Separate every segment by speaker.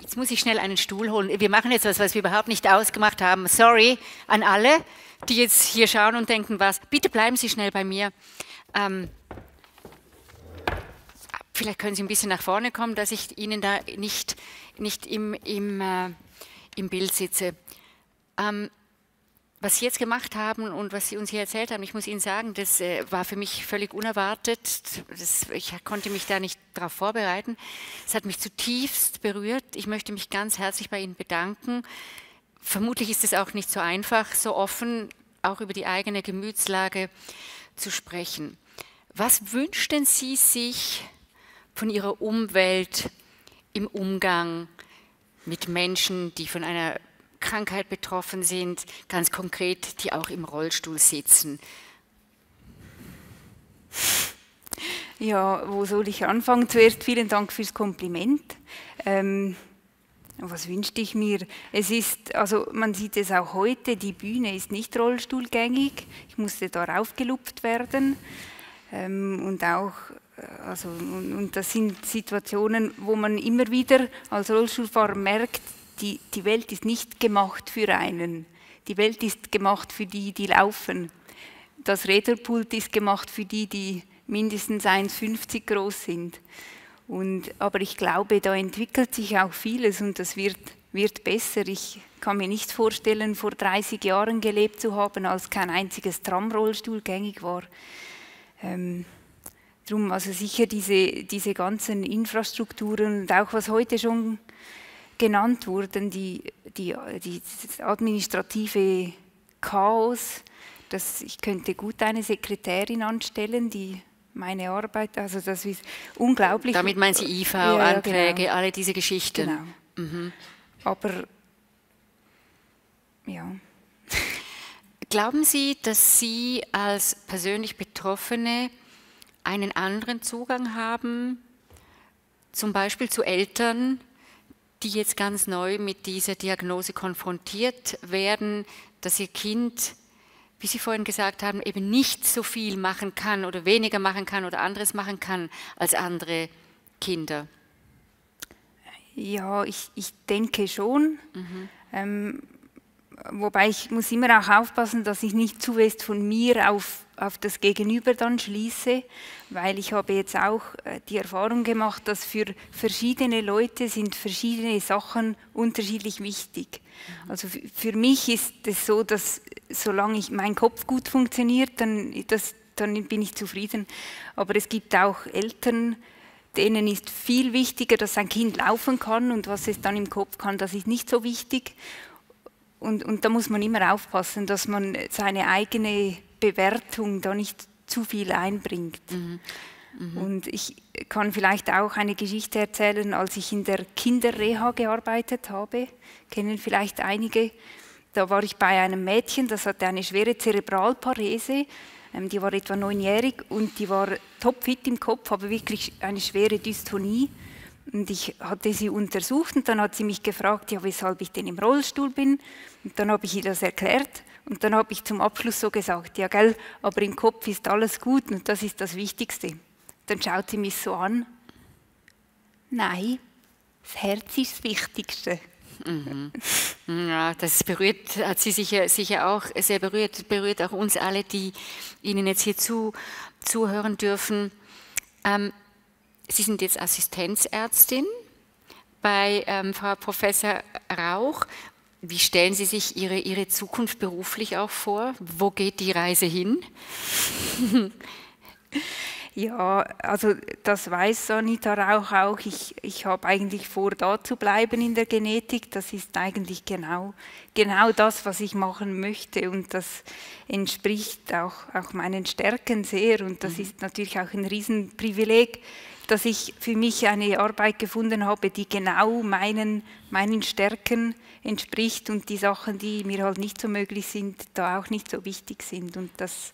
Speaker 1: jetzt muss ich schnell einen Stuhl holen. Wir machen jetzt was, was wir überhaupt nicht ausgemacht haben. Sorry an alle, die jetzt hier schauen und denken, was. Bitte bleiben Sie schnell bei mir. Ähm, vielleicht können Sie ein bisschen nach vorne kommen, dass ich Ihnen da nicht, nicht im, im, äh, im Bild sitze. Ähm, was Sie jetzt gemacht haben und was Sie uns hier erzählt haben, ich muss Ihnen sagen, das äh, war für mich völlig unerwartet. Das, ich konnte mich da nicht darauf vorbereiten. Es hat mich zutiefst berührt. Ich möchte mich ganz herzlich bei Ihnen bedanken. Vermutlich ist es auch nicht so einfach, so offen auch über die eigene Gemütslage zu sprechen. Was wünschten Sie sich von Ihrer Umwelt im Umgang mit Menschen, die von einer Krankheit betroffen sind, ganz konkret, die auch im Rollstuhl sitzen.
Speaker 2: Ja, wo soll ich anfangen? Zuerst vielen Dank fürs Kompliment. Ähm, was wünschte ich mir? Es ist, also man sieht es auch heute, die Bühne ist nicht rollstuhlgängig. Ich musste da raufgelupft werden. Ähm, und auch, äh, also, und, und das sind Situationen, wo man immer wieder als Rollstuhlfahrer merkt, die, die Welt ist nicht gemacht für einen. Die Welt ist gemacht für die, die laufen. Das Räderpult ist gemacht für die, die mindestens 1,50 groß sind. Und, aber ich glaube, da entwickelt sich auch vieles und das wird, wird besser. Ich kann mir nicht vorstellen, vor 30 Jahren gelebt zu haben, als kein einziges Tramrollstuhl gängig war. Ähm, drum also sicher diese, diese ganzen Infrastrukturen und auch was heute schon genannt wurden, die, die, die administrative Chaos, dass ich könnte gut eine Sekretärin anstellen, die meine Arbeit, also das ist unglaublich.
Speaker 1: Damit meinen Sie IV-Anträge, ja, genau. alle diese Geschichten.
Speaker 2: Genau. Mhm. Aber ja.
Speaker 1: Glauben Sie, dass Sie als persönlich Betroffene einen anderen Zugang haben, zum Beispiel zu Eltern, die jetzt ganz neu mit dieser Diagnose konfrontiert werden, dass ihr Kind, wie Sie vorhin gesagt haben, eben nicht so viel machen kann oder weniger machen kann oder anderes machen kann als andere Kinder?
Speaker 2: Ja, ich, ich denke schon. Mhm. Ähm, wobei ich muss immer auch aufpassen, dass ich nicht zu fest von mir auf, auf das Gegenüber dann schließe, weil ich habe jetzt auch äh, die Erfahrung gemacht, dass für verschiedene Leute sind verschiedene Sachen unterschiedlich wichtig. Mhm. Also für mich ist es so, dass solange ich, mein Kopf gut funktioniert, dann, das, dann bin ich zufrieden. Aber es gibt auch Eltern, denen ist viel wichtiger, dass ein Kind laufen kann und was es dann im Kopf kann, das ist nicht so wichtig. Und, und da muss man immer aufpassen, dass man seine eigene Bewertung da nicht zu viel einbringt. Mhm. Mhm. Und ich kann vielleicht auch eine Geschichte erzählen, als ich in der Kinderreha gearbeitet habe, kennen vielleicht einige. Da war ich bei einem Mädchen, das hatte eine schwere Zerebralparese, ähm, die war etwa neunjährig und die war topfit im Kopf, aber wirklich eine schwere Dystonie. Und ich hatte sie untersucht und dann hat sie mich gefragt, ja, weshalb ich denn im Rollstuhl bin. Und dann habe ich ihr das erklärt und dann habe ich zum Abschluss so gesagt, ja, gell, aber im Kopf ist alles gut und das ist das Wichtigste. Dann schaut sie mich so an. Nein, das Herz ist das Wichtigste.
Speaker 1: Mhm. Ja, das berührt, hat sie sicher, sicher auch sehr berührt, berührt auch uns alle, die Ihnen jetzt hier zu, zuhören dürfen. Ähm, Sie sind jetzt Assistenzärztin bei ähm, Frau Professor Rauch. Wie stellen Sie sich Ihre, Ihre Zukunft beruflich auch vor? Wo geht die Reise hin?
Speaker 2: Ja, also das weiß Anita Rauch auch. Ich, ich habe eigentlich vor, da zu bleiben in der Genetik. Das ist eigentlich genau, genau das, was ich machen möchte. Und das entspricht auch, auch meinen Stärken sehr. Und das mhm. ist natürlich auch ein Riesenprivileg, dass ich für mich eine Arbeit gefunden habe, die genau meinen, meinen Stärken entspricht und die Sachen, die mir halt nicht so möglich sind, da auch nicht so wichtig sind. Und das,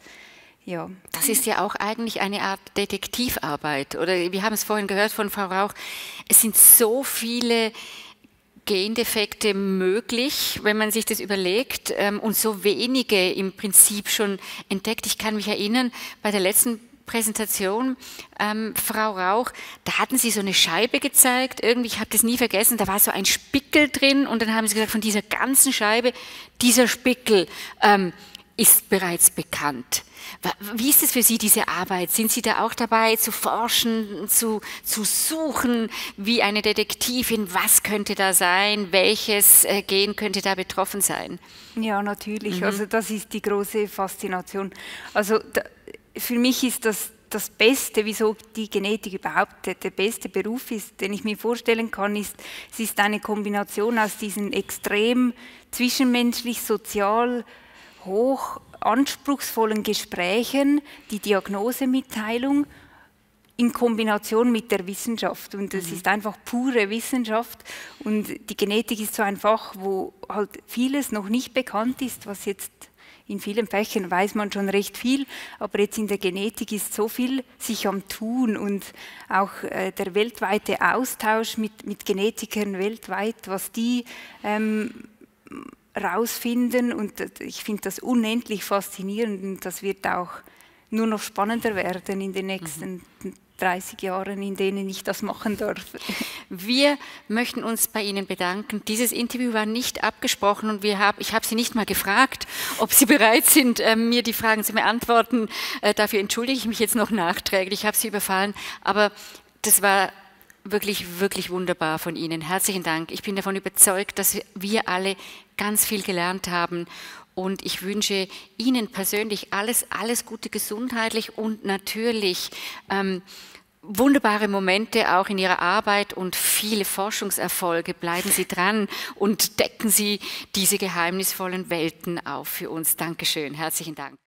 Speaker 2: ja.
Speaker 1: Das ist ja auch eigentlich eine Art Detektivarbeit. Oder wir haben es vorhin gehört von Frau Rauch, es sind so viele Gendefekte möglich, wenn man sich das überlegt, ähm, und so wenige im Prinzip schon entdeckt. Ich kann mich erinnern, bei der letzten Präsentation, ähm, Frau Rauch, da hatten Sie so eine Scheibe gezeigt, irgendwie, ich habe das nie vergessen, da war so ein Spickel drin und dann haben Sie gesagt, von dieser ganzen Scheibe, dieser Spickel ähm, ist bereits bekannt. Wie ist es für Sie, diese Arbeit? Sind Sie da auch dabei zu forschen, zu, zu suchen, wie eine Detektivin, was könnte da sein, welches äh, Gen könnte da betroffen sein?
Speaker 2: Ja, natürlich. Mhm. Also das ist die große Faszination. Also da, für mich ist das das Beste, wieso die Genetik überhaupt der, beste Beruf ist, den ich mir vorstellen kann, ist, es ist eine Kombination aus diesen extrem zwischenmenschlich, sozial hoch anspruchsvollen Gesprächen, die Diagnosemitteilung in Kombination mit der Wissenschaft. Und es mhm. ist einfach pure Wissenschaft. Und die Genetik ist so ein Fach, wo halt vieles noch nicht bekannt ist, was jetzt in vielen Fächern weiß man schon recht viel, aber jetzt in der Genetik ist so viel sich am Tun und auch äh, der weltweite Austausch mit, mit Genetikern weltweit, was die ähm, rausfinden und ich finde das unendlich faszinierend und das wird auch nur noch spannender werden in den nächsten mhm. 30 Jahren, in denen ich das machen darf.
Speaker 1: Wir möchten uns bei Ihnen bedanken. Dieses Interview war nicht abgesprochen und wir hab, ich habe Sie nicht mal gefragt, ob Sie bereit sind, äh, mir die Fragen zu beantworten. Äh, dafür entschuldige ich mich jetzt noch nachträglich. Ich habe Sie überfallen, aber das war wirklich, wirklich wunderbar von Ihnen. Herzlichen Dank. Ich bin davon überzeugt, dass wir alle ganz viel gelernt haben. Und ich wünsche Ihnen persönlich alles, alles Gute gesundheitlich und natürlich ähm, wunderbare Momente auch in Ihrer Arbeit und viele Forschungserfolge. Bleiben Sie dran und decken Sie diese geheimnisvollen Welten auf für uns. Dankeschön. Herzlichen Dank.